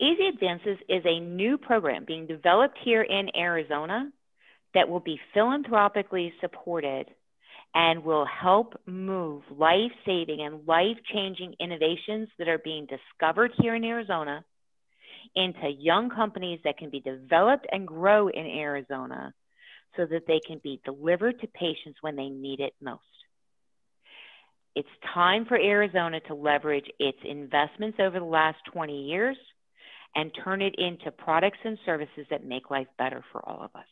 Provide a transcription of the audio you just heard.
AZ Advances is a new program being developed here in Arizona that will be philanthropically supported and will help move life saving and life changing innovations that are being discovered here in Arizona into young companies that can be developed and grow in Arizona so that they can be delivered to patients when they need it most. It's time for Arizona to leverage its investments over the last 20 years and turn it into products and services that make life better for all of us.